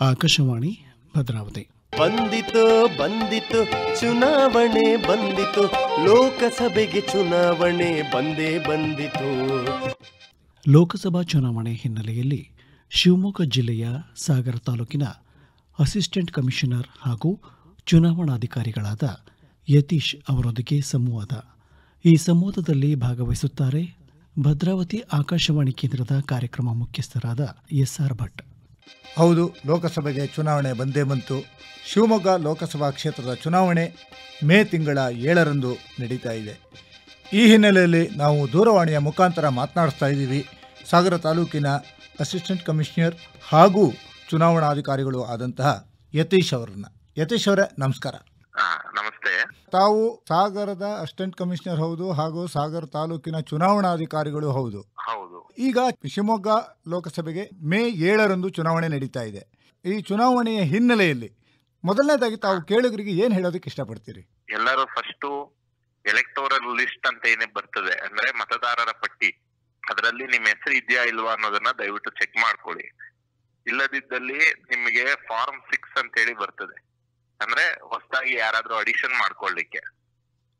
ಆಕಾಶವಾಣಿ ಭದ್ರಾವತಿ. ಬಂದಿತು ಬಂದಿತು ಚುನಾವಣೆ ಬಂದಿತು. ಲೋಕಸಭೆಗೆ ಚುನಾವಣೆ ಬಂದೇ ಬಂದಿತು. ಲೋಕಸಭಾ ಚುನಾವಣೆ ಹಿನ್ನೆಲೆಯಲ್ಲಿ ಶಿವಮೊಗ್ಗ ಜಿಲ್ಲೆಯ ಸಾಗರ ತಾಲೂಕಿನ ಅಸಿಸ್ಟೆಂಟ್ ಕಮಿಷನರ್ ಹಾಗೂ ಚುನಾವಣಾಧಿಕಾರಿಗಳಾದ ಯತೀಶ್ ಅವರೊಂದಿಗೆ ಸಂವಾದ. ಈ ಸಂವಾದದಲ್ಲಿ ಭಾಗವಹಿಸುತ್ತಾರೆ ಭದ್ರಾವತಿ ಆಕಾಶವಾಣಿ ಕೇಂದ್ರದ ಕಾರ್ಯಕ್ರಮ ಮುಖ್ಯಸ್ಥರಾದ ಎಸ್ಆರ್ ಭಟ್. ಹೌದು, ಲೋಕಸಭೆಗೆ ಚುನಾವಣೆ ಬಂದೇ ಬಂತು. ಶಿವಮೊಗ್ಗ ಲೋಕಸಭಾ ಕ್ಷೇತ್ರದ ಚುನಾವಣೆ ಮೇ ತಿಂಗಳ ಏಳರಂದು ನಡೀತಾ ಇದೆ. ಈ ಹಿನ್ನೆಲೆಯಲ್ಲಿ ನಾವು ದೂರವಾಣಿಯ ಮುಖಾಂತರ ಮಾತನಾಡಿಸ್ತಾ ಇದ್ದೀವಿ. ಸಾಗರ ತಾಲೂಕಿನ ಅಸಿಸ್ಟೆಂಟ್ ಕಮಿಷನರ್ ಹಾಗೂ ಚುನಾವಣಾಧಿಕಾರಿಗಳು ಆದಂತಹ ಯತೀಶ್ ಅವರನ್ನು. ಯತೀಶ್ ಅವರೇ, ನಮಸ್ಕಾರ. ತಾವು ಸಾಗರದ ಅಸಿಸ್ಟೆಂಟ್ ಕಮಿಷನರ್ ಹೌದು ಹಾಗೂ ಸಾಗರ ತಾಲೂಕಿನ ಚುನಾವಣಾಧಿಕಾರಿಗಳು ಹೌದು. ಹೌದು. ಈಗ ಶಿವಮೊಗ್ಗ ಲೋಕಸಭೆಗೆ ಮೇ ಏಳರಂದು ಚುನಾವಣೆ ನಡೀತಾ ಇದೆ. ಈ ಚುನಾವಣೆಯ ಹಿನ್ನೆಲೆಯಲ್ಲಿ ಮೊದಲನೇದಾಗಿ ತಾವು ಕೇಳುಗರಿಗೆ ಏನ್ ಹೇಳೋದಕ್ಕೆ ಇಷ್ಟಪಡ್ತೀರಿ? ಎಲ್ಲರೂ ಫಸ್ಟ್ ಎಲೆಕ್ಟೋರಲ್ ಲಿಸ್ಟ್ ಅಂತ ಏನೇ ಬರ್ತದೆ ಅಂದ್ರೆ ಮತದಾರರ ಪಟ್ಟಿ ಅದರಲ್ಲಿ ನಿಮ್ಮ ಹೆಸರು ಇದೆಯಾ ಇಲ್ವಾ ಅನ್ನೋದನ್ನ ದಯವಿಟ್ಟು ಚೆಕ್ ಮಾಡ್ಕೊಳ್ಳಿ. ಇಲ್ಲದಿದ್ದಲ್ಲಿ ನಿಮಗೆ ಫಾರ್ಮ್ ಸಿಕ್ಸ್ ಅಂತ ಹೇಳಿ ಬರ್ತದೆ. ಅಂದ್ರೆ ಹೊಸದಾಗಿ ಯಾರಾದ್ರೂ ಅಡಿಷನ್ ಮಾಡ್ಕೊಳ್ಳಿಕ್ಕೆ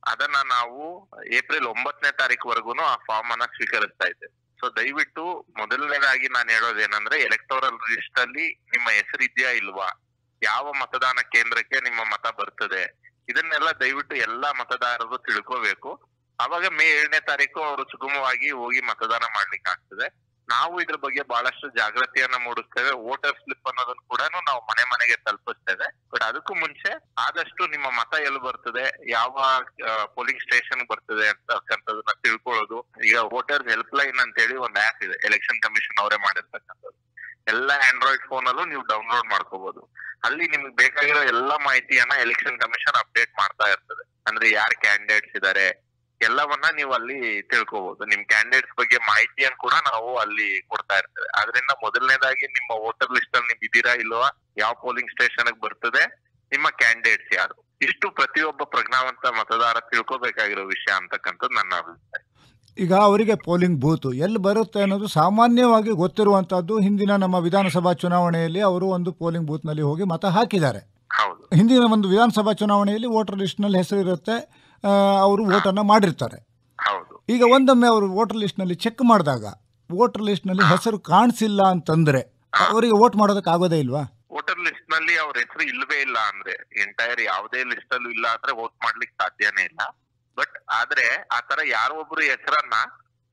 ಅದನ್ನ ನಾವು ಏಪ್ರಿಲ್ ಒಂಬತ್ತನೇ ತಾರೀಕು ಆ ಫಾರ್ಮ್ ಅನ್ನ ಸ್ವೀಕರಿಸ್ತಾ ಇದ್ದೆ ಸೊ ದಯವಿಟ್ಟು ಮೊದಲನೇದಾಗಿ ನಾನು ಹೇಳೋದೇನಂದ್ರೆ ಎಲೆಕ್ಟೋರಲ್ ಲಿಸ್ಟ್ ಅಲ್ಲಿ ನಿಮ್ಮ ಹೆಸರು ಇದೆಯಾ ಇಲ್ವಾ? ಯಾವ ಮತದಾನ ಕೇಂದ್ರಕ್ಕೆ ನಿಮ್ಮ ಮತ ಬರ್ತದೆ? ಇದನ್ನೆಲ್ಲ ದಯವಿಟ್ಟು ಎಲ್ಲಾ ಮತದಾರರು ತಿಳ್ಕೋಬೇಕು. ಅವಾಗ ಮೇ ಏಳನೇ ತಾರೀಕು ಅವರು ಸುಗಮವಾಗಿ ಹೋಗಿ ಮತದಾನ ಮಾಡ್ಲಿಕ್ಕೆ ಆಗ್ತದೆ ನಾವು ಇದ್ರ ಬಗ್ಗೆ ಬಹಳಷ್ಟು ಜಾಗೃತಿಯನ್ನ ಮೂಡಿಸ್ತೇವೆ. ವೋಟರ್ ಸ್ಲಿಪ್ ಅನ್ನೋದನ್ನ ಕೂಡ ನಾವು ಮನೆ ಮನೆಗೆ ತಲುಪಿಸ್ತೇವೆ. ಬಟ್ ಅದಕ್ಕೂ ಮುಂಚೆ ಆದಷ್ಟು ನಿಮ್ಮ ಮತ ಎಲ್ಲಿ ಬರ್ತದೆ, ಯಾವ ಪೋಲಿಂಗ್ ಸ್ಟೇಷನ್ ಬರ್ತದೆ ಅಂತಕ್ಕಂಥದನ್ನ ತಿಳ್ಕೊಳ್ಳೋದು. ಈಗ ವೋಟರ್ ಹೆಲ್ಪ್ ಲೈನ್ ಅಂತ ಹೇಳಿ ಒಂದು ಆಪ್ ಇದೆ ಎಲೆಕ್ಷನ್ ಕಮಿಷನ್ ಅವರೇ ಮಾಡಿರ್ತಕ್ಕಂಥದ್ದು. ಎಲ್ಲ ಆಂಡ್ರಾಯ್ಡ್ ಫೋನ್ ಅಲ್ಲೂ ನೀವು ಡೌನ್ಲೋಡ್ ಮಾಡ್ಕೋಬಹುದು ಅಲ್ಲಿ ನಿಮ್ಗೆ ಬೇಕಾಗಿರೋ ಎಲ್ಲಾ ಮಾಹಿತಿಯನ್ನ ಎಲೆಕ್ಷನ್ ಕಮಿಷನ್ ಅಪ್ಡೇಟ್ ಮಾಡ್ತಾ ಇರ್ತದೆ. ಅಂದ್ರೆ ಯಾರು ಕ್ಯಾಂಡಿಡೇಟ್ಸ್ ಇದಾರೆ ಎಲ್ಲವನ್ನ ನೀವು ಅಲ್ಲಿ ತಿಳ್ಕೊಬಹುದು ನಿಮ್ ಕ್ಯಾಂಡಿಡೇಟ್ಸ್ ಬಗ್ಗೆ ಮಾಹಿತಿಯನ್ನು ಕೂಡ ನಾವು ಅಲ್ಲಿ ಕೊಡ್ತಾ ಇರ್ತೇವೆ. ಅದರಿಂದ ಮೊದಲನೇದಾಗಿ ನಿಮ್ಮ ವೋಟರ್ ಲಿಸ್ಟ್ ಅಲ್ಲಿ ನೀವು ಇದೀರಾ ಇಲ್ವಾ ಯಾವ ಪೋಲಿಂಗ್ ಸ್ಟೇಷನ್ ಬರ್ತದೆ ನಿಮ್ಮ ಕ್ಯಾಂಡಿಡೇಟ್ಸ್ ಯಾರು? ಇಷ್ಟು ಪ್ರತಿಯೊಬ್ಬ ಪ್ರಜ್ಞಾವಂತ ಮತದಾರ ತಿಳ್ಕೊಬೇಕಾಗಿರೋ ವಿಷಯ ಅಂತಕ್ಕಂಥದ್ದು ನನ್ನ ಅಭಿಪ್ರಾಯ. ಈಗ ಅವರಿಗೆ ಪೋಲಿಂಗ್ ಬೂತ್ ಎಲ್ಲಿ ಬರುತ್ತೆ ಅನ್ನೋದು ಸಾಮಾನ್ಯವಾಗಿ ಗೊತ್ತಿರುವಂತಹದ್ದು ಹಿಂದಿನ ನಮ್ಮ ವಿಧಾನಸಭಾ ಚುನಾವಣೆಯಲ್ಲಿ ಅವರು ಒಂದು ಪೋಲಿಂಗ್ ಬೂತ್ನಲ್ಲಿ ಹೋಗಿ ಮತ ಹಾಕಿದ್ದಾರೆ. ಹೌದು. ಹಿಂದಿನ ಒಂದು ವಿಧಾನಸಭಾ ಚುನಾವಣೆಯಲ್ಲಿ ವೋಟರ್ ಲಿಸ್ಟ್ನಲ್ಲಿ ಹೆಸರು ಇರುತ್ತೆ ಅವರು ವೋಟನ್ನು ಮಾಡಿರ್ತಾರೆ. ಹೌದು. ಈಗ ಒಂದೊಮ್ಮೆ ಅವರು ವೋಟರ್ ಲಿಸ್ಟ್ನಲ್ಲಿ ಚೆಕ್ ಮಾಡಿದಾಗ ವೋಟರ್ ಲಿಸ್ಟ್ನಲ್ಲಿ ಹೆಸರು ಕಾಣಿಸಿಲ್ಲ ಅಂತಂದ್ರೆ ಅವರಿಗೆ ವೋಟ್ ಮಾಡೋದಕ್ಕೆ ಆಗೋದೇ ಇಲ್ವಾ? ವೋಟರ್ ಲಿಸ್ಟ್ನಲ್ಲಿ ಅವ್ರ ಹೆಸರು ಇಲ್ವೇ ಇಲ್ಲ ಅಂದ್ರೆ ಎಂಟೈರ್ ಯಾವುದೇ ಲಿಸ್ಟ್ ಅಲ್ಲೂ ಇಲ್ಲ ಅಂದ್ರೆ ವೋಟ್ ಮಾಡ್ಲಿಕ್ಕೆ ಸಾಧ್ಯನೇ ಇಲ್ಲ. ಬಟ್ ಆದ್ರೆ ಆ ತರ ಯಾರೋ ಒಬ್ರು ಹೆಸರನ್ನ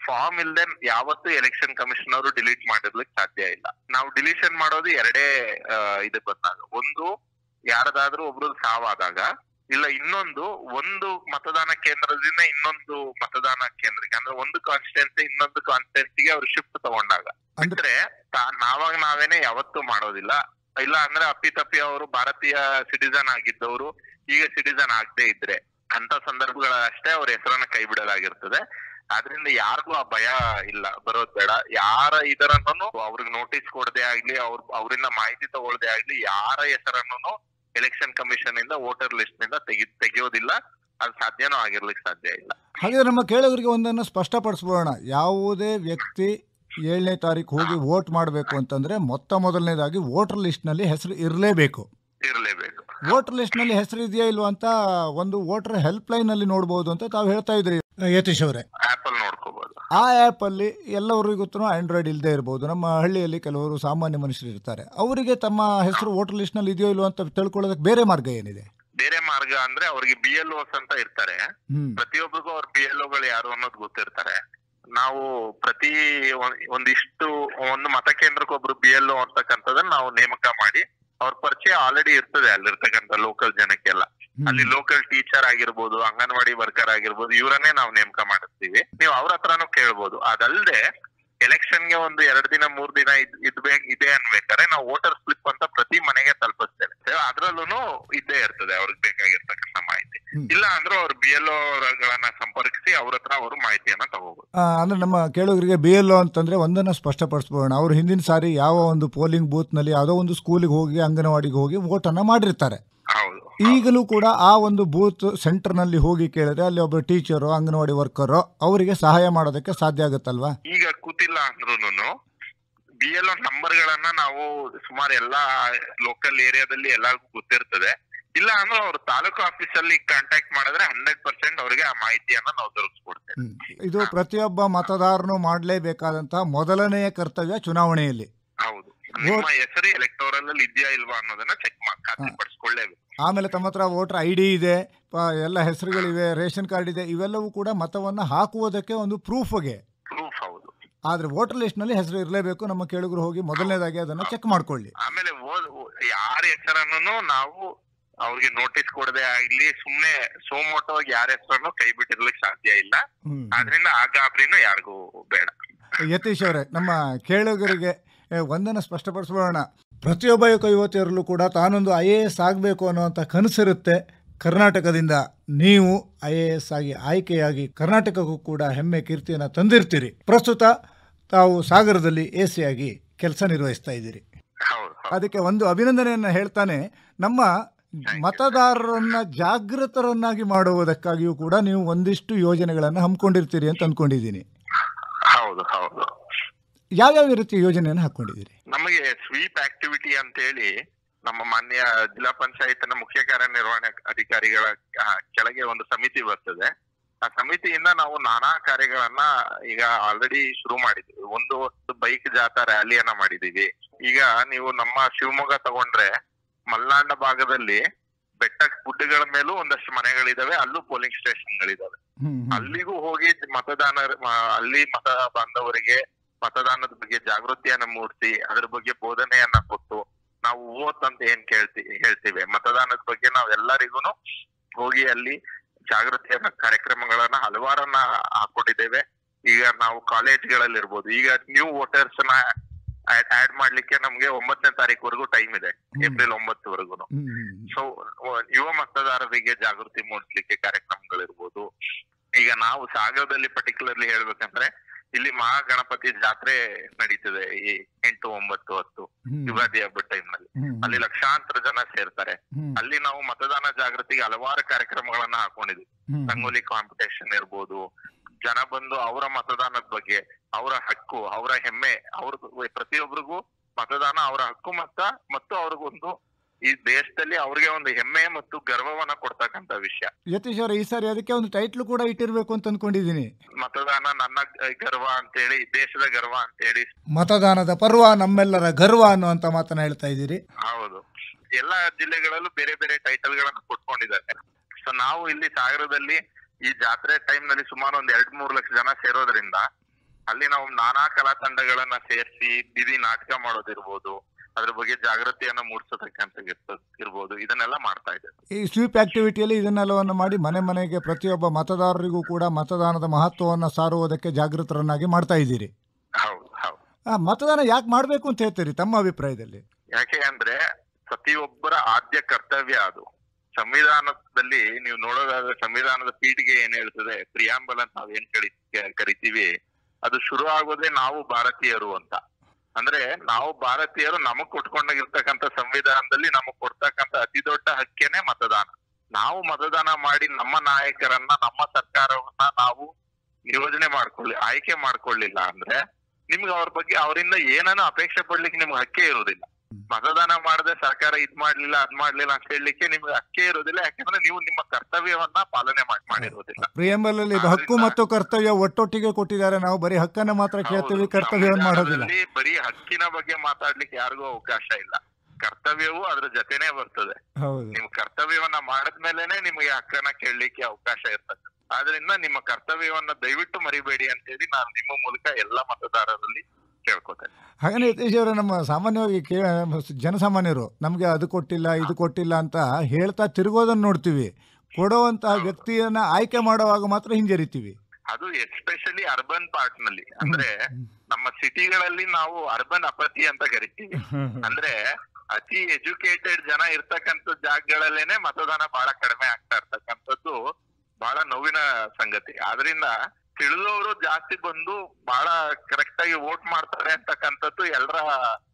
ಫಾರ್ಮ್ ಇಲ್ದೆ ಯಾವತ್ತೂ ಎಲೆಕ್ಷನ್ ಕಮಿಷನ್ ಅವರು ಡಿಲೀಟ್ ಮಾಡಿರ್ಲಿಕ್ಕೆ ಸಾಧ್ಯ ಇಲ್ಲ. ನಾವು ಡಿಲೀಷನ್ ಮಾಡೋದು ಎರಡೇ ಇದಕ್ಕೆ ಇದು ಬಂದಾಗ. ಒಂದು ಯಾರದಾದ್ರೂ ಒಬ್ರು ಸಾವಾದಾಗ ಇಲ್ಲ ಇನ್ನೊಂದು ಒಂದು ಮತದಾನ ಕೇಂದ್ರದಿಂದ ಇನ್ನೊಂದು ಮತದಾನ ಕೇಂದ್ರಕ್ಕೆ. ಅಂದ್ರೆ ಒಂದು ಕಾನ್ಸ್ಟಿಟ್ಯೂನ್ಸಿ ಇನ್ನೊಂದು ಕಾನ್ಸ್ಟಿಟ್ಯೂನ್ಸಿಗೆ ಅವ್ರು ಶಿಫ್ಟ್ ತಗೊಂಡಾಗ. ಅಂದ್ರೆ ನಾವಾಗ ನಾವೇನೆ ಯಾವತ್ತೂ ಮಾಡೋದಿಲ್ಲ. ಇಲ್ಲ ಅಂದ್ರೆ ಅಪ್ಪಿತಪ್ಪಿ ಅವರು ಭಾರತೀಯ ಸಿಟಿಸನ್ ಆಗಿದ್ದವರು ಈಗ ಸಿಟಿಸನ್ ಆಗದೆ ಇದ್ರೆ. ಅಂತ ಸಂದರ್ಭಗಳಷ್ಟೇ ಅವ್ರ ಹೆಸರನ್ನ ಕೈ ಬಿಡಲಾಗಿರ್ತದೆ. ಆದ್ರಿಂದ ಯಾರಿಗೂ ಆ ಭಯ ಇಲ್ಲ ಬರೋದ್ ಬೇಡ. ಯಾರ ಇದರನ್ನು ಅವ್ರಿಗೆ ನೋಟಿಸ್ ಕೊಡದೆ ಆಗ್ಲಿ ಅವ್ರ ಅವರಿಂದ ಮಾಹಿತಿ ತಗೊಳ್ದೆ ಆಗ್ಲಿ ಯಾರ ಹೆಸರನ್ನು ಎಲೆಕ್ಷನ್ ಕಮಿಷನ್ ಇಂದ ವೋಟರ್ ಲಿಸ್ಟ್ನಿಂದ ತೆಗಿ ತೆಗೆಯೋದಿಲ್ಲ ಅದು ಸಾಧ್ಯನೂ ಆಗಿರ್ಲಿಕ್ಕೆ ಸಾಧ್ಯ ಇಲ್ಲ. ಹಾಗೆ ನಮ್ಮ ಕೇಳೋರಿಗೆ ಒಂದನ್ನು ಸ್ಪಷ್ಟಪಡಿಸ್ಬೋಣ ಯಾವುದೇ ವ್ಯಕ್ತಿ ಏಳನೇ ತಾರೀಕು ಹೋಗಿ ವೋಟ್ ಮಾಡಬೇಕು ಅಂತಂದ್ರೆ ಮೊತ್ತ ಮೊದಲನೇದಾಗಿ ವೋಟರ್ ಲಿಸ್ಟ್ನಲ್ಲಿ ಹೆಸರು ಇರಲೇಬೇಕು. ಇರಲೇಬೇಕು. ವೋಟರ್ ಲಿಸ್ಟ್ನಲ್ಲಿ ಹೆಸರು ಇದೆಯಾ ಇಲ್ವಾ ಅಂತ ಒಂದು ವೋಟರ್ ಹೆಲ್ಪ್ ಲೈನ್ ಅಲ್ಲಿ ನೋಡಬಹುದು ಅಂತ ತಾವು ಹೇಳ್ತಾ ಇದ್ರಿ ಯತೀಶ್ ಅವರೇ ಆ ಆ್ಯಪಲ್ಲಿ ಎಲ್ಲರಿಗೂ ಗೊತ್ತು ಆಂಡ್ರಾಯ್ಡ್ ಇಲ್ಲದೆ ಇರ್ಬೋದು. ನಮ್ಮ ಹಳ್ಳಿಯಲ್ಲಿ ಕೆಲವರು ಸಾಮಾನ್ಯ ಮನುಷ್ಯರು ಇರ್ತಾರೆ. ಅವರಿಗೆ ತಮ್ಮ ಹೆಸರು ವೋಟರ್ ಲಿಸ್ಟ್ನಲ್ಲಿ ಇದೆಯೋ ಇಲ್ಲೋ ಅಂತ ತಿಳ್ಕೊಳ್ಳೋದಕ್ಕೆ ಬೇರೆ ಮಾರ್ಗ ಏನಿದೆ? ಬೇರೆ ಮಾರ್ಗ ಅಂದ್ರೆ ಅವ್ರಿಗೆ ಬಿ ಎಲ್ ಓಸ್ ಅಂತ ಇರ್ತಾರೆ. ಪ್ರತಿಯೊಬ್ಬರಿಗೂ ಅವ್ರ ಬಿ ಎಲ್ಗಳು ಯಾರು ಅನ್ನೋದು ಗೊತ್ತಿರ್ತಾರೆ. ನಾವು ಪ್ರತಿ ಒಂದಿಷ್ಟು ಒಂದು ಮತಕೇಂದ್ರಕ್ಕೆ ಒಬ್ರು ಬಿ ಎಲ್ ಓ ಅಂತಕ್ಕಂಥದ್ದನ್ನ ನಾವು ನೇಮಕ ಮಾಡಿ ಅವ್ರ ಪರಿಚಯ ಆಲ್ರೆಡಿ ಇರ್ತದೆ ಅಲ್ಲಿರ್ತಕ್ಕಂಥ ಲೋಕಲ್ ಜನಕ್ಕೆಲ್ಲ. ಅಲ್ಲಿ ಲೋಕಲ್ ಟೀಚರ್ ಆಗಿರ್ಬೋದು ಅಂಗನವಾಡಿ ವರ್ಕರ್ ಆಗಿರ್ಬೋದು ಇವರನ್ನೇ ನಾವು ನೇಮಕ ಮಾಡಿಸ್ತೀವಿ. ನೀವು ಅವ್ರ ಹತ್ರನು ಕೇಳ್ಬೋದು. ಅದಲ್ಲದೆ ಎಲೆಕ್ಷನ್ಗೆ ಒಂದು ಎರಡು ದಿನ ಮೂರ್ ದಿನ ಇದ್ ಇದ್ಬೇಕ್ ಇದೆ ಅನ್ಬೇಕಾದ್ರೆ ನಾವು ವೋಟರ್ ಸ್ಲಿಪ್ ಅಂತ ಪ್ರತಿ ಮನೆಗೆ ತಲುಪಿಸ್ತೇವೆ. ಅದ್ರಲ್ಲೂ ಇದ್ದೇ ಇರ್ತದೆ ಅವ್ರಿಗೆ ಬೇಕಾಗಿರ್ತಕ್ಕಂಥ ಮಾಹಿತಿ. ಇಲ್ಲ ಅಂದ್ರೆ ಅವ್ರು ಬಿ ಎಲ್ ಗಳನ್ನ ಸಂಪರ್ಕಿಸಿ ಅವ್ರ ಹತ್ರ ಅವರು ಮಾಹಿತಿಯನ್ನ ತಗೋಬಹುದು ಅಂದ್ರೆ ನಮ್ಮ ಕೇಳೋರಿಗೆ ಬಿ ಎಲ್ ಅಂತಂದ್ರೆ ಒಂದನ್ನ ಸ್ಪಷ್ಟಪಡಿಸ್ಬೋಣ. ಅವ್ರು ಹಿಂದಿನ ಸಾರಿ ಯಾವ ಒಂದು ಪೋಲಿಂಗ್ ಬೂತ್ನಲ್ಲಿ ಯಾವುದೋ ಒಂದು ಸ್ಕೂಲಿಗೆ ಹೋಗಿ ಅಂಗನವಾಡಿಗೆ ಹೋಗಿ ವೋಟ್ ಅನ್ನ ಮಾಡಿರ್ತಾರೆ. ಈಗಲೂ ಕೂಡ ಆ ಒಂದು ಬೂತ್ ಸೆಂಟರ್ನಲ್ಲಿ ಹೋಗಿ ಕೇಳಿದ್ರೆ ಅಲ್ಲಿ ಒಬ್ಬರು ಟೀಚರು ಅಂಗನವಾಡಿ ವರ್ಕರು ಅವರಿಗೆ ಸಹಾಯ ಮಾಡೋದಕ್ಕೆ ಸಾಧ್ಯ ಆಗುತ್ತಲ್ವಾ? ಈಗ ಕೂತಿಲ್ಲ ಅಂದ್ರೂನು ಬಿ ಎಲ್ ನಂಬರ್ ಗಳನ್ನ ನಾವು ಸುಮಾರು ಎಲ್ಲಾ ಲೋಕಲ್ ಏರಿಯಾದಲ್ಲಿ ಎಲ್ಲರಿಗೂ ಗೊತ್ತಿರ್ತದೆ. ಇಲ್ಲ ಅಂದ್ರೆ ಅವ್ರು ತಾಲೂಕು ಆಫೀಸ್ ಅಲ್ಲಿ ಕಾಂಟ್ಯಾಕ್ಟ್ ಮಾಡಿದ್ರೆ ಹಂಡ್ರೆಡ್ ಪರ್ಸೆಂಟ್ ಅವರಿಗೆ ಆ ಮಾಹಿತಿಯನ್ನ ನಾವು ದೊರಕಿಸ್ಕೊಡ್ತೇವೆ. ಇದು ಪ್ರತಿಯೊಬ್ಬ ಮತದಾರನು ಮಾಡಲೇಬೇಕಾದಂತಹ ಮೊದಲನೆಯ ಕರ್ತವ್ಯ ಚುನಾವಣೆಯಲ್ಲಿ. ಹೌದು. ನಿಮ್ಮ ಹೆಸರು ಎಲೆಕ್ಟೋರಲ್ ಅಲ್ಲಿ ಇದೆಯಾ ಇಲ್ವಾ ಅನ್ನೋದನ್ನ ಚೆಕ್ ಮಾಡಿ ಆಮೇಲೆ ತಮ್ಮ ಹತ್ರ ವೋಟರ್ ಐ ಡಿ ಇದೆ ಎಲ್ಲ ಹೆಸರುಗಳಿವೆ ರೇಷನ್ ಕಾರ್ಡ್ ಇದೆ ಇವೆಲ್ಲವೂ ಕೂಡ ಮತವನ್ನು ಹಾಕುವುದಕ್ಕೆ ಒಂದು ಪ್ರೂಫ್ಗೆ ಪ್ರೂಫ್ ಹೌದು. ಆದ್ರೆ ವೋಟರ್ ಲಿಸ್ಟ್ನಲ್ಲಿ ಹೆಸರು ಇರಲೇಬೇಕು ನಮ್ಮ ಕೇಳುಗರು ಹೋಗಿ ಮೊದಲನೇದಾಗಿ ಅದನ್ನ ಚೆಕ್ ಮಾಡ್ಕೊಳ್ಳಿ. ಆಮೇಲೆ ಯಾರ ಹೆಸರನ್ನು ನಾವು ಅವ್ರಿಗೆ ನೋಟಿಸ್ ಕೊಡದೆ ಆಗ್ಲಿ ಸುಮ್ನೆ ಸೋಮೋಟವಾಗಿ ಯಾರ ಹೆಸರನ್ನು ಕೈ ಬಿಟ್ಟಿರ್ಲಿಕ್ಕೆ ಸಾಧ್ಯ ಇಲ್ಲ. ಆದ್ರಿಂದ ಆ ಗಾಬರಿನೂ ಯಾರಿಗೂ ಬೇಡ. ಯತೀಶ್ ಅವರೇ ನಮ್ಮ ಕೇಳುಗರಿಗೆ ಒಂದನ್ನು ಸ್ಪಷ್ಟಪಡಿಸ್ಬೋಣ ಪ್ರತಿಯೊಬ್ಬ ಯುವಕ ಯುವತಿಯರಲ್ಲೂ ಕೂಡ ತಾನೊಂದು ಐ ಎ ಎಸ್ ಆಗಬೇಕು ಅನ್ನುವಂಥ ಕನಸಿರುತ್ತೆ. ಕರ್ನಾಟಕದಿಂದ ನೀವು ಐ ಎ ಎಸ್ ಆಗಿ ಆಯ್ಕೆಯಾಗಿ ಕರ್ನಾಟಕಕ್ಕೂ ಕೂಡ ಹೆಮ್ಮೆ ಕೀರ್ತಿಯನ್ನು ತಂದಿರ್ತೀರಿ. ಪ್ರಸ್ತುತ ತಾವು ಸಾಗರದಲ್ಲಿ ಎ ಸಿ ಆಗಿ ಕೆಲಸ ನಿರ್ವಹಿಸ್ತಾ ಇದ್ದೀರಿ. ಅದಕ್ಕೆ ಒಂದು ಅಭಿನಂದನೆಯನ್ನು ಹೇಳ್ತಾನೆ. ನಮ್ಮ ಮತದಾರರನ್ನ ಜಾಗೃತರನ್ನಾಗಿ ಮಾಡುವುದಕ್ಕಾಗಿಯೂ ಕೂಡ ನೀವು ಒಂದಿಷ್ಟು ಯೋಜನೆಗಳನ್ನು ಹಮ್ಮಿಕೊಂಡಿರ್ತೀರಿ ಅಂತ ಅಂದ್ಕೊಂಡಿದ್ದೀನಿ ಹೌದು ಹೌದು. ಯಾವ್ಯಾವ ರೀತಿಯ ಯೋಜನೆಯನ್ನು ಹಾಕೊಂಡಿದ್ದೀರಿ? ನಮಗೆ ಸ್ವೀಪ್ ಆಕ್ಟಿವಿಟಿ ಅಂತ ಹೇಳಿ ನಮ್ಮ ಮಾನ್ಯ ಜಿಲ್ಲಾ ಪಂಚಾಯತ್ನ ಮುಖ್ಯ ಕಾರ್ಯನಿರ್ವಹಣೆ ಅಧಿಕಾರಿಗಳ ಕೆಳಗೆ ಒಂದು ಸಮಿತಿ ಬರ್ತದೆ. ಆ ಸಮಿತಿಯಿಂದ ನಾವು ನಾನಾ ಕಾರ್ಯಗಳನ್ನ ಈಗ ಆಲ್ರೆಡಿ ಶುರು ಮಾಡಿದ್ವಿ. ಒಂದು ಬೈಕ್ ಜಾಥಾ ರ್ಯಾಲಿಯನ್ನ ಮಾಡಿದೀವಿ ಈಗ ನೀವು ನಮ್ಮ ಶಿವಮೊಗ್ಗ ತಗೊಂಡ್ರೆ ಮಲ್ನಾಡ ಭಾಗದಲ್ಲಿ ಬೆಟ್ಟ ಗುಡ್ಡಗಳ ಮೇಲೂ ಒಂದಷ್ಟು ಮನೆಗಳಿದಾವೆ ಅಲ್ಲೂ ಪೋಲಿಂಗ್ ಸ್ಟೇಷನ್ಗಳಿದಾವೆ. ಅಲ್ಲಿಗೂ ಹೋಗಿ ಮತದಾನ ಅಲ್ಲಿ ಮತ ಬಾಂಧವರಿಗೆ ಮತದಾನದ ಬಗ್ಗೆ ಜಾಗೃತಿಯನ್ನ ಮೂಡಿಸಿ ಅದ್ರ ಬಗ್ಗೆ ಬೋಧನೆಯನ್ನ ಕೊಟ್ಟು ನಾವು ಓತ್ ಅಂತ ಏನ್ ಕೇಳ್ತಿ ಹೇಳ್ತೀವಿ. ಮತದಾನದ ಬಗ್ಗೆ ನಾವ್ ಎಲ್ಲರಿಗೂ ಹೋಗಿ ಅಲ್ಲಿ ಜಾಗೃತಿಯ ಕಾರ್ಯಕ್ರಮಗಳನ್ನ ಹಲವಾರನ್ನ ಹಾಕೊಂಡಿದ್ದೇವೆ. ಈಗ ನಾವು ಕಾಲೇಜ್ಗಳಲ್ಲಿ ಇರ್ಬೋದು ಈಗ ನ್ಯೂ ವೋಟರ್ಸ್ನ ಆಡ್ ಮಾಡ್ಲಿಕ್ಕೆ ನಮ್ಗೆ ಒಂಬತ್ತನೇ ತಾರೀಕುವರೆಗೂ ಟೈಮ್ ಇದೆ. ಏಪ್ರಿಲ್ ಒಂಬತ್ತುವರೆಗೂ. ಸೊ ಯುವ ಮತದಾರರಿಗೆ ಜಾಗೃತಿ ಮೂಡಿಸ್ಲಿಕ್ಕೆ ಕಾರ್ಯಕ್ರಮಗಳಿರ್ಬೋದು. ಈಗ ನಾವು ಸಾಗರದಲ್ಲಿ ಪರ್ಟಿಕ್ಯುಲರ್ಲಿ ಹೇಳ್ಬೇಕಂದ್ರೆ ಇಲ್ಲಿ ಮಹಾಗಣಪತಿ ಜಾತ್ರೆ ನಡೀತದೆ ಈ ಎಂಟು ಒಂಬತ್ತು ಹತ್ತು ಯುಗಾದಿ ಹಬ್ಬದ ಟೈಮ್ನಲ್ಲಿ ಅಲ್ಲಿ ಲಕ್ಷಾಂತರ ಜನ ಸೇರ್ತಾರೆ. ಅಲ್ಲಿ ನಾವು ಮತದಾನ ಜಾಗೃತಿಗೆ ಹಲವಾರು ಕಾರ್ಯಕ್ರಮಗಳನ್ನ ಹಾಕೊಂಡಿದ್ವಿ ರಂಗೋಲಿ ಕಾಂಪಿಟೇಷನ್ ಇರ್ಬೋದು ಜನ ಬಂದು ಅವರ ಮತದಾನದ ಬಗ್ಗೆ ಅವರ ಹಕ್ಕು ಅವರ ಹೆಮ್ಮೆ ಅವ್ರ ಪ್ರತಿಯೊಬ್ಬರಿಗೂ ಮತದಾನ ಅವರ ಹಕ್ಕು ಮತ್ತ ಮತ್ತು ಅವ್ರಿಗೊಂದು ಈ ದೇಶದಲ್ಲಿ ಅವ್ರಿಗೆ ಒಂದು ಹೆಮ್ಮೆ ಮತ್ತು ಗರ್ವವನ್ನ ಕೊಡ್ತಕ್ಕಂತ ವಿಷಯ. ಯತೀಶ್ ಅವರ ಈ ಸಾರಿ ಅದಕ್ಕೆ ಒಂದು ಟೈಟ್ಲ್ ಕೂಡ ಇಟ್ಟಿರ್ಬೇಕು ಅಂತ ಅನ್ಕೊಂಡಿದ್ದೀನಿ. ಮತದಾನ ನನ್ನ ಗರ್ವ ಅಂತೇಳಿ ದೇಶದ ಗರ್ವ ಅಂತೇಳಿ. ಮತದಾನದ ಪರ್ವ ನಮ್ಮೆಲ್ಲರ ಗರ್ವ ಅನ್ನುವಂತ ಮಾತನ್ನ ಹೇಳ್ತಾ ಇದ್ದೀರಿ. ಹೌದು. ಎಲ್ಲಾ ಜಿಲ್ಲೆಗಳಲ್ಲೂ ಬೇರೆ ಬೇರೆ ಟೈಟಲ್ ಗಳನ್ನ ಕೊಟ್ಕೊಂಡಿದ್ದಾರೆ. ಸೊ ನಾವು ಇಲ್ಲಿ ಸಾಗರದಲ್ಲಿ ಈ ಜಾತ್ರೆ ಟೈಮ್ನಲ್ಲಿ ಸುಮಾರು ಒಂದ್ ಎರಡ್ ಮೂರ್ ಲಕ್ಷ ಜನ ಸೇರೋದ್ರಿಂದ ಅಲ್ಲಿ ನಾವು ನಾನಾ ಕಲಾ ತಂಡಗಳನ್ನ ಸೇರಿಸಿ ಬೀದಿ ನಾಟಕ ಮಾಡೋದಿರ್ಬೋದು. ಅದ್ರ ಬಗ್ಗೆ ಜಾಗೃತಿಯನ್ನ ಮೂಡಿಸತಕ್ಕಂತ ಇರ್ಬೋದು. ಇದನ್ನೆಲ್ಲ ಮಾಡ್ತಾ ಇದೆ ಈ ಸ್ವೀಪ್ ಆಕ್ಟಿವಿಟಿಯಲ್ಲಿ ಇದನ್ನೆಲ್ಲವನ್ನು ಮಾಡಿ ಮನೆ ಮನೆಗೆ ಪ್ರತಿಯೊಬ್ಬ ಮತದಾರರಿಗೂ ಕೂಡ ಮತದಾನದ ಮಹತ್ವವನ್ನು ಸಾರುವುದಕ್ಕೆ ಜಾಗೃತರನ್ನಾಗಿ ಮಾಡ್ತಾ ಇದ್ದೀರಿ. ಹೌದು ಹೌದು. ಮತದಾನ ಯಾಕೆ ಮಾಡಬೇಕು ಅಂತ ಹೇಳ್ತೀರಿ ತಮ್ಮ ಅಭಿಪ್ರಾಯದಲ್ಲಿ? ಯಾಕೆ ಅಂದ್ರೆ ಪ್ರತಿಯೊಬ್ಬರ ಆದ್ಯ ಕರ್ತವ್ಯ ಅದು. ಸಂವಿಧಾನದಲ್ಲಿ ನೀವು ನೋಡೋದಾದ್ರೆ ಸಂವಿಧಾನದ ಪೀಠಿಗೆ ಏನ್ ಹೇಳ್ತದೆ? ಪ್ರಿಯಾಂಬಲ್ ಅಂತ ನಾವ್ ಏನ್ ಕರಿ ಕರಿತೀವಿ? ಅದು ಶುರು ಆಗೋದೇ ನಾವು ಭಾರತೀಯರು ಅಂತ. ಅಂದ್ರೆ ನಾವು ಭಾರತೀಯರು ನಮಗ್ ಕೊಟ್ಕೊಂಡಾಗಿರ್ತಕ್ಕಂಥ ಸಂವಿಧಾನದಲ್ಲಿ ನಮಗ್ ಕೊಡ್ತಕ್ಕಂಥ ಅತಿ ದೊಡ್ಡ ಹಕ್ಕೇನೆ ಮತದಾನ. ನಾವು ಮತದಾನ ಮಾಡಿ ನಮ್ಮ ನಾಯಕರನ್ನ, ನಮ್ಮ ಸರ್ಕಾರವನ್ನ ನಾವು ನಿಯೋಜನೆ ಮಾಡ್ಕೊಳ್ಳಿ, ಆಯ್ಕೆ ಮಾಡ್ಕೊಳ್ಳಿಲ್ಲ ಅಂದ್ರೆ ನಿಮ್ಗೆ ಅವ್ರ ಬಗ್ಗೆ, ಅವರಿಂದ ಏನನ್ನ ಅಪೇಕ್ಷೆ ಪಡ್ಲಿಕ್ಕೆ ನಿಮ್ಗೆ ಹಕ್ಕೇ ಇರೋದಿಲ್ಲ ಮತದಾನ ಮಾಡದೆ ಸರ್ಕಾರ ಇದ್ ಮಾಡ್ಲಿಲ್ಲ ಅದ್ ಮಾಡ್ಲಿಲ್ಲ ಅಂತ ಹೇಳಲಿಕ್ಕೆ ನಿಮ್ಗೆ ಹಕ್ಕೇ ಇರೋದಿಲ್ಲ. ಯಾಕಂದ್ರೆ ನೀವು ನಿಮ್ಮ ಕರ್ತವ್ಯವನ್ನ ಪಾಲನೆ ಮಾಡ್- ಮಾಡಿರೋದಿಲ್ಲ. ಪ್ರಿಯಂಬಲ್ ಅಲ್ಲಿ ಹಕ್ಕು ಮತ್ತು ಕರ್ತವ್ಯ ಒಟ್ಟೊಟ್ಟಿಗೆ ಕೊಟ್ಟಿದ್ದಾರೆ. ನಾವು ಬರೀ ಹಕ್ಕನ್ನ ಮಾತ್ರ ಕೇಳ್ತೀವಿ ಕರ್ತವ್ಯ ಕರ್ತವ್ಯವನ್ನು ಮಾಡೋದಿಲ್ಲ. ಬರೀ ಹಕ್ಕಿನ ಬಗ್ಗೆ ಮಾತಾಡ್ಲಿಕ್ಕೆ ಯಾರಿಗೂ ಅವಕಾಶ ಇಲ್ಲ. ಕರ್ತವ್ಯವು ಅದ್ರ ಜೊತೆನೆ ಬರ್ತದೆ. ನಿಮ್ ನೀವು ಕರ್ತವ್ಯವನ್ನ ಮಾಡಿದ್ಮೇಲೆನೆ ನಿಮಗೆ ಹಕ್ಕನ್ನ ಕೇಳಲಿಕ್ಕೆ ಅವಕಾಶ ಇರ್ತದೆ. ಆದ್ರಿಂದ ನಿಮ್ಮ ಕರ್ತವ್ಯವನ್ನ ದಯವಿಟ್ಟು ಮರಿಬೇಡಿ ಅಂತ ಹೇಳಿ ನಾನು ನಿಮ್ಮ ಮೂಲಕ ಎಲ್ಲಾ ಮತದಾರರಲ್ಲಿ ಕೇಳ್ಕೊತೇನೆ. ಹಾಗೇನೆ ಯತೀಶ್ ನಮ್ಮ ಸಾಮಾನ್ಯವಾಗಿ ಜನಸಾಮಾನ್ಯರು ನಮಗೆ ಅದು ಕೊಟ್ಟಿಲ್ಲ ಇದು ಕೊಟ್ಟಿಲ್ಲ ಅಂತ ಹೇಳ್ತಾ ತಿರುಗೋದನ್ನು ನೋಡ್ತೀವಿ. ಕೊಡುವಂತಹ ವ್ಯಕ್ತಿಯನ್ನ ಆಯ್ಕೆ ಮಾಡುವಾಗ ಮಾತ್ರ ಹಿಂಜರಿತೀವಿ. ಅದು ಎಸ್ಪೆಷಲಿ ಅರ್ಬನ್ ಪಾರ್ಟ್ನಲ್ಲಿ. ಅಂದ್ರೆ ನಮ್ಮ ಸಿಟಿಗಳಲ್ಲಿ ನಾವು ಅರ್ಬನ್ ಅಪತಿ ಅಂತ ಕರಿತೀವಿ. ಅಂದ್ರೆ ಅತಿ ಎಜುಕೇಟೆಡ್ ಜನ ಇರ್ತಕ್ಕಂಥ ಜಾಗಗಳಲ್ಲೇನೆ ಮತದಾನ ಬಹಳ ಕಡಿಮೆ ಆಗ್ತಾ ಇರ್ತಕ್ಕಂಥದ್ದು ಬಹಳ ನೋವಿನ ಸಂಗತಿ. ಆದ್ರಿಂದ ತಿಳಿದವರು ಜಾಸ್ತಿ ಬಂದು ಬಹಳ ಕರೆಕ್ಟ್ ಆಗಿ ವೋಟ್ ಮಾಡ್ತಾರೆ ಅಂತಕ್ಕಂಥದ್ದು ಎಲ್ಲರ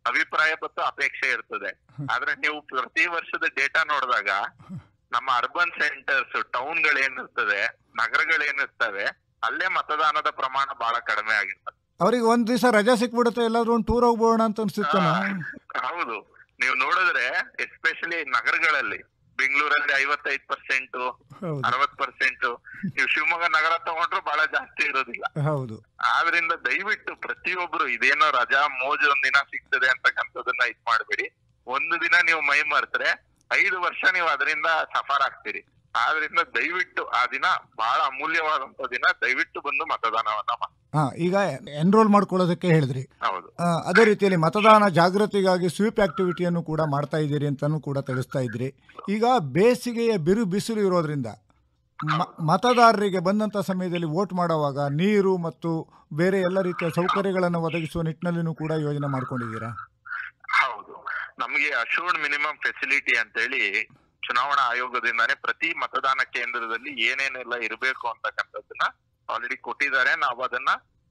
ಅಭಿಪ್ರಾಯ ಮತ್ತು ಅಪೇಕ್ಷೆ ಇರ್ತದೆ. ಆದ್ರೆ ನೀವು ಪ್ರತಿ ವರ್ಷದ ಡೇಟಾ ನೋಡಿದಾಗ ನಮ್ಮ ಅರ್ಬನ್ ಸೆಂಟರ್ಸ್ ಟೌನ್ ಟೌನ್ಗಳೇನಿರ್ತದೆ ನಗರಗಳೇನಿರ್ತವೆ ಅಲ್ಲೇ ಮತದಾನದ ಪ್ರಮಾಣ ಬಹಳ ಕಡಿಮೆ ಆಗಿರ್ತದೆ. ಅವ್ರಿಗೆ ಒಂದ್ ದಿವಸ ರಜಾ ಸಿಕ್ಬಿಡುತ್ತೆ ಎಲ್ಲಾದ್ರೂ ಒಂದು ಟೂರ್ ಹೋಗ್ಬೋಣ ಅಂತ ಅನ್ಸುತ್ತೆ ಹೌದು. ನೀವು ನೋಡಿದ್ರೆ ಎಸ್ಪೆಷಲಿ ನಗರಗಳಲ್ಲಿ ಬೆಂಗಳೂರಲ್ಲಿ ಐವತ್ತೈದು ಪರ್ಸೆಂಟ್ ಅರವತ್ ಪರ್ಸೆಂಟ್ ನೀವು ಶಿವಮೊಗ್ಗ ನಗರ ತಗೊಂಡ್ರು ಬಹಳ ಜಾಸ್ತಿ ಇರೋದಿಲ್ಲ. ಹೌದು. ಆದ್ರಿಂದ ದಯವಿಟ್ಟು ಪ್ರತಿಯೊಬ್ರು ಇದೇನೋ ರಜಾ ಮೋಜು ಒಂದ್ ದಿನ ಸಿಗ್ತದೆ ಅಂತಕ್ಕಂಥದನ್ನ ಇದ್ ಮಾಡ್ಬೇಡಿ. ಒಂದು ದಿನ ನೀವು ಮೈ ಮರ್ತ್ರೆ ಐದು ವರ್ಷ ನೀವು ಅದರಿಂದ ಸಫರ್ ಆಗ್ತೀರಿ. ಆದ್ರಿಂದ ದಯವಿಟ್ಟು ಆ ದಿನ ಬಹಳ ಅಮೂಲ್ಯವಾದಂತ ದಿನ ದಯವಿಟ್ಟು ಬಂದು ಮತದಾನವನ್ನ ಮಾಡಿ ಹಾ ಈಗ ಎನ್ರೋಲ್ ಮಾಡ್ಕೊಳ್ಳೋದಕ್ಕೆ ಹೇಳಿದ್ರಿ. ಹೌದು. ಆ, ಅದೇ ರೀತಿಯಲ್ಲಿ ಮತದಾನ ಜಾಗೃತಿಗಾಗಿ ಸ್ವೀಪ್ ಆಕ್ಟಿವಿಟಿಯನ್ನು ಕೂಡ ಮಾಡ್ತಾ ಇದ್ದೀರಿ ಅಂತಾನೂ ಕೂಡ ತಿಳಿಸ್ತಾ ಇದ್ರಿ. ಈಗ ಬೇಸಿಗೆಯ ಬಿರು ಬಿಸಿಲು ಇರೋದ್ರಿಂದ ಮ- ಮತದಾರರಿಗೆ ಬಂದಂಥ ಸಮಯದಲ್ಲಿ ವೋಟ್ ಮಾಡುವಾಗ ನೀರು ಮತ್ತು ಬೇರೆ ಎಲ್ಲ ರೀತಿಯ ಸೌಕರ್ಯಗಳನ್ನು ಒದಗಿಸುವ ನಿಟ್ಟಿನಲ್ಲಿನೂ ಕೂಡ ಯೋಜನೆ ಮಾಡ್ಕೊಂಡಿದ್ದೀರಾ? ಹೌದು. ನಮಗೆ ಅಶೂರ್ಡ್ ಮಿನಿಮಮ್ ಫೆಸಿಲಿಟಿ ಅಂತೇಳಿ ಚುನಾವಣಾ ಆಯೋಗದಿಂದಾನೇ ಪ್ರತಿ ಮತದಾನ ಕೇಂದ್ರದಲ್ಲಿ ಏನೇನೆಲ್ಲ ಇರಬೇಕು ಅಂತಕ್ಕಂಥದ್ದನ್ನ ಆಲ್ರೆಡಿ ಕೊಟ್ಟಿದ್ದಾರೆ. ನಾವು ಅದನ್ನ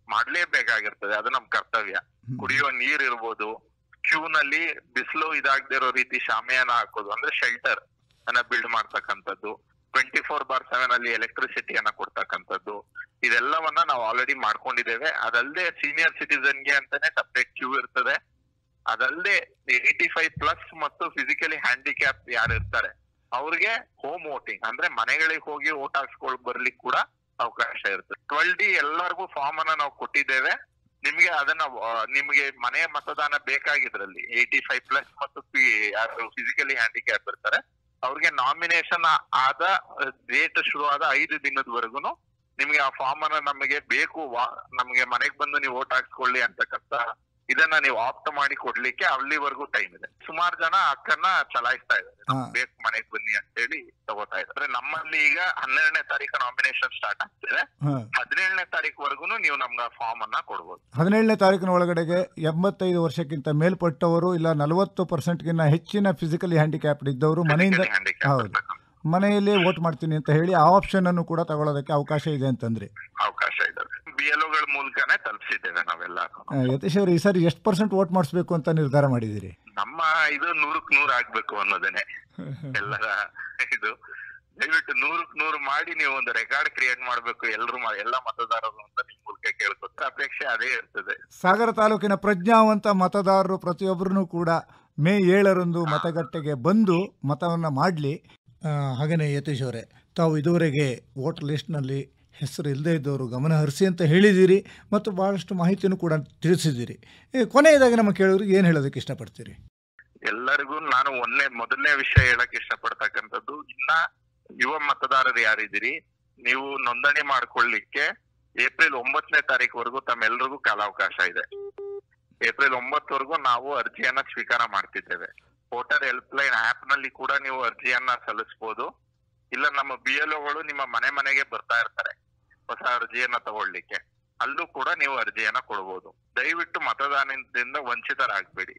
ಮಾಡ್ಲೇಬೇಕಾಗಿರ್ತದೆ. ಅದು ನಮ್ ಕರ್ತವ್ಯ. ಕುಡಿಯುವ ನೀರ್ ಇರ್ಬೋದು ಕ್ಯೂ ನಲ್ಲಿ ಬಿಸಿಲು ಇದಾಗದೇ ಇರೋ ರೀತಿ ಶಾಮಿಯಾನ ಹಾಕೋದು ಅಂದ್ರೆ ಶೆಲ್ಟರ್ ಅನ್ನ ಬಿಲ್ಡ್ ಮಾಡ್ತಕ್ಕಂಥದ್ದು. ಟ್ವೆಂಟಿ ಫೋರ್ ಬಾರ್ ಸೆವೆನ್ ಅಲ್ಲಿ ಎಲೆಕ್ಟ್ರಿಸಿಟಿಯನ್ನ ಕೊಡ್ತಕ್ಕಂಥದ್ದು. ಇದೆಲ್ಲವನ್ನ ನಾವು ಆಲ್ರೆಡಿ ಮಾಡ್ಕೊಂಡಿದ್ದೇವೆ. ಅದಲ್ಲದೆ ಸೀನಿಯರ್ ಸಿಟಿಸನ್ಗೆ ಅಂತಾನೆ ಸಪ್ರೇಟ್ ಕ್ಯೂ ಇರ್ತದೆ. ಅದಲ್ಲದೆ ಏಯ್ಟಿ ಫೈವ್ ಪ್ಲಸ್ ಮತ್ತು ಫಿಸಿಕಲಿ ಹ್ಯಾಂಡಿಕ್ಯಾಪ್ ಯಾರು ಇರ್ತಾರೆ ಅವ್ರಿಗೆ ಹೋಮ್ ವೋಟಿಂಗ್ ಅಂದ್ರೆ ಮನೆಗಳಿಗೆ ಹೋಗಿ ವೋಟ್ ಹಾಕ್ಸ್ಕೊಳ್ ಬರ್ಲಿಕ್ಕೆ ಕೂಡ ಅವಕಾಶ ಇರ್ತದೆ. ಟ್ವೆಲ್ ಡಿ ಎಲ್ಲರಿಗೂ ಫಾರ್ಮ್ ಅನ್ನ ನಾವು ಕೊಟ್ಟಿದ್ದೇವೆ. ನಿಮ್ಗೆ ಅದನ್ನ ನಿಮ್ಗೆ ಮನೆ ಮತದಾನ ಬೇಕಾಗಿದ್ರಲ್ಲಿ ಏಯ್ಟಿ ಫೈವ್ ಪ್ಲಸ್ ಮತ್ತು ಯಾರು ಫಿಸಿಕಲಿ ಹ್ಯಾಂಡಿಕ್ಯಾಪ್ ಇರ್ತಾರೆ, ಅವ್ರಿಗೆ ನಾಮಿನೇಷನ್ ಆದ ಡೇಟ್ ಶುರುವಾದ ಐದು ದಿನದವರೆಗೂ ನಿಮ್ಗೆ ಆ ಫಾರ್ಮ್ ಅನ್ನ ನಮಗೆ ಬೇಕು ನಮ್ಗೆ ಮನೆಗೆ ಬಂದು ನೀವು ವೋಟ್ ಹಾಕ್ಸ್ಕೊಳ್ಳಿ ಅಂತಕ್ಕಂತ ಇದನ್ನ ನೀವು ಆಪ್ಟ್ ಮಾಡಿ ಕೊಡ್ಲಿಕ್ಕೆ ಅಲ್ಲಿವರೆಗೂ ಟೈಮ್ ಇದೆ. ಸುಮಾರು ಜನ ಅಕ್ಕನ್ನ ಚಲಾಯಿಸ್ತಾ ಇದ್ದಾರೆ. ಬೇಕು ಮನೆಗೆ ಬನ್ನಿ ಅಂತ ಹೇಳಿ ತಗೋತಾ ಇದ್ದಾರೆ. ನಮ್ಮಲ್ಲಿ ಈಗ ಹನ್ನೆರಡನೇ ತಾರೀಕು ನಾಮಿನೇಷನ್ ಸ್ಟಾರ್ಟ್ ಆಗ್ತಿದೆ. ಹದಿನೇಳನೇ ತಾರೀಕುವರೆಗೂ ನೀವು ನಮ್ಗೆ ಫಾರ್ಮ್ ಅನ್ನ ಕೊಡ್ಬೋದು. ಹದಿನೇಳನೇ ತಾರೀಕಿನ ಒಳಗಡೆಗೆ ಎಂಬತ್ತೈದು ವರ್ಷಕ್ಕಿಂತ ಮೇಲ್ಪಟ್ಟವರು ಇಲ್ಲ ನಲವತ್ತು ಪರ್ಸೆಂಟ್ಗಿನ್ನ ಹೆಚ್ಚಿನ ಫಿಸಿಕಲಿ ಹ್ಯಾಂಡಿಕ್ಯಾಪ್ಡ್ ಇದ್ದವರು ಮನೆಯಿಂದ ಹೌದು. ಮನೆಯಲ್ಲೇ ವೋಟ್ ಮಾಡ್ತೀನಿ ಅಂತ ಹೇಳಿ ಆ ಆಪ್ಷನ್ ಅನ್ನು ಕೂಡ ತಗೊಳ್ಳೋದಕ್ಕೆ ಅವಕಾಶ ಇದೆ ಅಂತಂದ್ರೆ. ಅವಕಾಶ ಇದಾವೆ ಬಿ ಎಲ್ ಮೂಲಕನೇ ತಲುಪಿಸಿದ್ದೇವೆ ನಾವೆಲ್ಲ. ಯತೀಶ್ ಅವರು ಈ ಸಾರಿ ಎಷ್ಟು ಪರ್ಸೆಂಟ್ ವೋಟ್ ಮಾಡಿಸ್ಬೇಕು ಅಂತ ನಿರ್ಧಾರ ಮಾಡಿದಿರಿ ನಮ್ಮ ಇದು ನೂರಕ್ ನೂರ್ ಆಗ್ಬೇಕು ಅನ್ನೋದೇನೆ. ಎಲ್ಲರ ಇದು. ದಯವಿಟ್ಟು ನೂರಕ್ ನೂರು ಮಾಡಿ ನೀವು ಒಂದು ರೆಕಾರ್ಡ್ ಕ್ರಿಯೇಟ್ ಮಾಡಬೇಕು ಎಲ್ಲರೂ ಎಲ್ಲ ಮತದಾರರು ಅಂತ ನಿಮ್ಮ ಮೂಲಕ ಕೇಳ್ಕೊತ ಅಪೇಕ್ಷೆ ಅದೇ ಇರ್ತದೆ. ಸಾಗರ ತಾಲೂಕಿನ ಪ್ರಜ್ಞಾವಂತ ಮತದಾರರು ಪ್ರತಿಯೊಬ್ಬರೂ ಕೂಡ ಮೇ ಏಳರಂದು ಮತಗಟ್ಟೆಗೆ ಬಂದು ಮತವನ್ನು ಮಾಡಲಿ. ಹಾಗೆಯೇ ಯತೀಶ್ ಅವರೇ ತಾವು ಇದುವರೆಗೆ ವೋಟರ್ ಲಿಸ್ಟ್ನಲ್ಲಿ ಹೆಸರು ಇಲ್ಲದೇ ಇದ್ದವರು ಗಮನ ಹರಿಸಿ ಅಂತ ಹೇಳಿದ್ದೀರಿ ಮತ್ತು ಭಾಳಷ್ಟು ಮಾಹಿತಿಯನ್ನು ಕೂಡ ತಿಳಿಸಿದ್ದೀರಿ. ಕೊನೆಯದಾಗಿ ನಮ್ಮ ಕೇಳೋರಿಗೆ ಏನು ಹೇಳೋದಕ್ಕೆ ಇಷ್ಟಪಡ್ತೀರಿ? ಎಲ್ಲರಿಗೂ ನಾನು ಒಂದೇ, ಮೊದಲನೇ ವಿಷಯ ಹೇಳಕ್ ಇಷ್ಟಪಡ್ತಕ್ಕಂಥದ್ದು, ಇನ್ನ ಯುವ ಮತದಾರರು ಯಾರಿದ್ದೀರಿ, ನೀವು ನೋಂದಣಿ ಮಾಡ್ಕೊಳ್ಳಿಕ್ಕೆ ಏಪ್ರಿಲ್ ಒಂಬತ್ತನೇ ತಾರೀಕುವರೆಗೂ ತಮ್ಮೆಲ್ಲರಿಗೂ ಕಾಲಾವಕಾಶ ಇದೆ. ಏಪ್ರಿಲ್ ಒಂಬತ್ತವರೆಗೂ ನಾವು ಅರ್ಜಿಯನ್ನ ಸ್ವೀಕಾರ ಮಾಡ್ತಿದ್ದೇವೆ. ವೋಟರ್ ಹೆಲ್ಪ್ ಲೈನ್ ಆಪ್ನಲ್ಲಿ ಕೂಡ ನೀವು ಅರ್ಜಿಯನ್ನ ಸಲ್ಲಿಸಬಹುದು ಇಲ್ಲ, ನಮ್ಮ ಬಿ ಎಲ್ ಒಗಳು ನಿಮ್ಮ ಮನೆ ಮನೆಗೆ ಬರ್ತಾ ಇರ್ತಾರೆ. ಹೊಸ ಅರ್ಜಿಯನ್ನ ತಗೊಳ್ಳಿಕ್ಕೆ. ಅಲ್ಲೂ ಕೂಡ ನೀವು ಅರ್ಜಿಯನ್ನ ಕೊಡಬಹುದು ದಯವಿಟ್ಟು ಮತದಾನದಿಂದ ವಂಚಿತರಾಗಬೇಡಿ.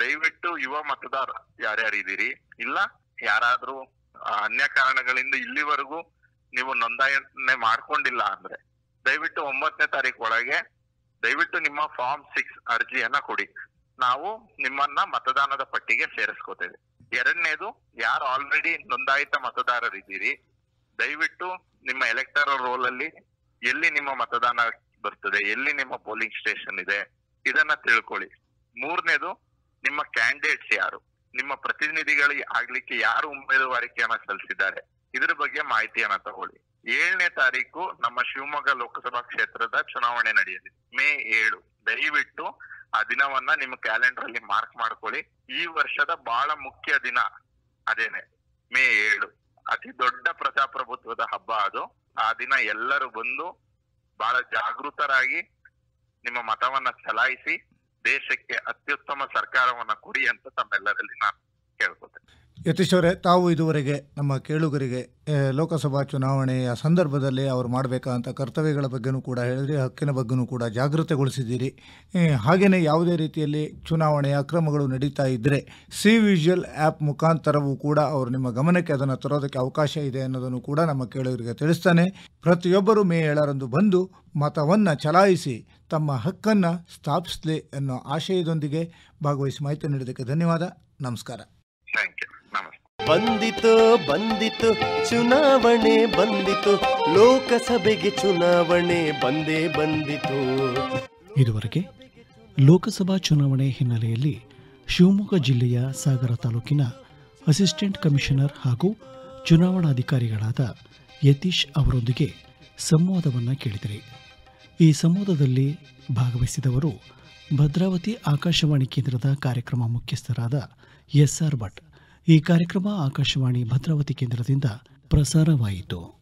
ದಯವಿಟ್ಟು ಯುವ ಮತದಾರ ಯಾರ್ಯಾರಿದ್ದೀರಿ? ಇಲ್ಲ, ಯಾರಾದ್ರೂ ಅನ್ಯ ಕಾರಣಗಳಿಂದ ಇಲ್ಲಿವರೆಗೂ ನೀವು ನೋಂದಣಿ ಮಾಡ್ಕೊಂಡಿಲ್ಲ ಅಂದ್ರೆ ದಯವಿಟ್ಟು ಒಂಬತ್ತನೇ ತಾರೀಕು ಒಳಗೆ ದಯವಿಟ್ಟು ನಿಮ್ಮ ಫಾರ್ಮ್ ಸಿಕ್ಸ್ ಅರ್ಜಿಯನ್ನ ಕೊಡಿ. ನಾವು ನಿಮ್ಮನ್ನ ಮತದಾನದ ಪಟ್ಟಿಗೆ ಸೇರಿಸ್ಕೋತೇವೆ. ಎರಡನೇದು, ಯಾರು ಆಲ್ರೆಡಿ ನೋಂದಾಯಿತ ಮತದಾರರಿದ್ದೀರಿ ದಯವಿಟ್ಟು ನಿಮ್ಮ ಎಲೆಕ್ಟರಲ್ ರೋಲ್ ಅಲ್ಲಿ ಎಲ್ಲಿ ನಿಮ್ಮ ಮತದಾನ ಬರ್ತದೆ, ಎಲ್ಲಿ ನಿಮ್ಮ ಪೋಲಿಂಗ್ ಸ್ಟೇಷನ್ ಇದೆ, ಇದನ್ನ ತಿಳ್ಕೊಳ್ಳಿ. ಮೂರನೇದು, ನಿಮ್ಮ ಕ್ಯಾಂಡಿಡೇಟ್ಸ್ ಯಾರು? ನಿಮ್ಮ ಪ್ರತಿನಿಧಿಗಳು ಆಗ್ಲಿಕ್ಕೆ ಯಾರು ಉಮೇದುವಾರಿಕೆಯನ್ನ ಸಲ್ಲಿಸಿದ್ದಾರೆ? ಇದ್ರ ಬಗ್ಗೆ ಮಾಹಿತಿಯನ್ನ ತಗೊಳ್ಳಿ. ಏಳನೇ ತಾರೀಕು ನಮ್ಮ ಶಿವಮೊಗ್ಗ ಲೋಕಸಭಾ ಕ್ಷೇತ್ರದ ಚುನಾವಣೆ ನಡೆಯಲಿದೆ ಮೇ ಏಳು. ದಯವಿಟ್ಟು ಆ ದಿನವನ್ನ ನಿಮ್ಮ ಕ್ಯಾಲೆಂಡರ್ ಅಲ್ಲಿ ಮಾರ್ಕ್ ಮಾಡ್ಕೊಳ್ಳಿ. ಈ ವರ್ಷದ ಬಹಳ ಮುಖ್ಯ ದಿನ ಅದೇನೆ. ಮೇ ಏಳು. ಅತಿ ದೊಡ್ಡ ಪ್ರಜಾಪ್ರಭುತ್ವದ ಹಬ್ಬ ಅದು. ಆ ದಿನ ಎಲ್ಲರೂ ಬಂದು ಬಹಳ ಜಾಗೃತರಾಗಿ ನಿಮ್ಮ ಮತವನ್ನ ಚಲಾಯಿಸಿ ದೇಶಕ್ಕೆ ಅತ್ಯುತ್ತಮ ಸರ್ಕಾರವನ್ನ ಕೊಡಿ ಅಂತ ತಮ್ಮೆಲ್ಲರಲ್ಲಿ ನಾನು ಕೇಳ್ಕೊತೇನೆ. ಯತೀಶ್ ತಾವು ಇದುವರೆಗೆ ನಮ್ಮ ಕೇಳುಗರಿಗೆ ಲೋಕಸಭಾ ಚುನಾವಣೆಯ ಸಂದರ್ಭದಲ್ಲಿ ಅವರು ಮಾಡಬೇಕಾದಂಥ ಕರ್ತವ್ಯಗಳ ಬಗ್ಗೆನೂ ಕೂಡ ಹೇಳಿದ್ರಿ, ಹಕ್ಕಿನ ಬಗ್ಗೆನೂ ಕೂಡ ಜಾಗೃತೆಗೊಳಿಸಿದ್ದೀರಿ. ಹಾಗೆಯೇ ಯಾವುದೇ ರೀತಿಯಲ್ಲಿ ಚುನಾವಣೆಯ ಅಕ್ರಮಗಳು ನಡೀತಾ ಇದ್ದರೆ ಸಿ ವಿಜುವಲ್ ಆ್ಯಪ್ ಮುಖಾಂತರವೂ ಕೂಡ ಅವರು ನಿಮ್ಮ ಗಮನಕ್ಕೆ ಅದನ್ನು ತರೋದಕ್ಕೆ ಅವಕಾಶ ಇದೆ ಅನ್ನೋದನ್ನು ಕೂಡ ನಮ್ಮ ಕೇಳುಗರಿಗೆ ತಿಳಿಸ್ತಾನೆ. ಪ್ರತಿಯೊಬ್ಬರು ಮೇ ಏಳರಂದು ಬಂದು ಮತವನ್ನು ಚಲಾಯಿಸಿ ತಮ್ಮ ಹಕ್ಕನ್ನು ಸ್ಥಾಪಿಸಲಿ ಅನ್ನೋ ಆಶಯದೊಂದಿಗೆ ಭಾಗವಹಿಸಿ ಮಾಹಿತಿ ನೀಡೋದಕ್ಕೆ ಧನ್ಯವಾದ. ನಮಸ್ಕಾರ. Thank you. ಬಂದಿತು ಬಂದಿತು, ಚುನಾವಣೆ ಬಂದಿತು. ಲೋಕಸಭೆಗೆ ಚುನಾವಣೆ ಬಂದೇ ಬಂದಿತು. ಇದುವರೆಗೆ ಲೋಕಸಭಾ ಚುನಾವಣೆ ಹಿನ್ನೆಲೆಯಲ್ಲಿ ಶಿವಮೊಗ್ಗ ಜಿಲ್ಲೆಯ ಸಾಗರ ತಾಲೂಕಿನ ಅಸಿಸ್ಟೆಂಟ್ ಕಮಿಷನರ್ ಹಾಗೂ ಚುನಾವಣಾಧಿಕಾರಿಗಳಾದ ಯತೀಶ್ ಅವರೊಂದಿಗೆ ಸಂವಾದವನ್ನು ಕೇಳಿದರೆ. ಈ ಸಂವಾದದಲ್ಲಿ ಭಾಗವಹಿಸಿದವರು ಭದ್ರಾವತಿ ಆಕಾಶವಾಣಿ ಕೇಂದ್ರದ ಕಾರ್ಯಕ್ರಮ ಮುಖ್ಯಸ್ಥರಾದ ಎಸ್ಆರ್ ಭಟ್ ಈ ಕಾರ್ಯಕ್ರಮ ಆಕಾಶವಾಣಿ ಭದ್ರಾವತಿ ಕೇಂದ್ರದಿಂದ ಪ್ರಸಾರವಾಯಿತು.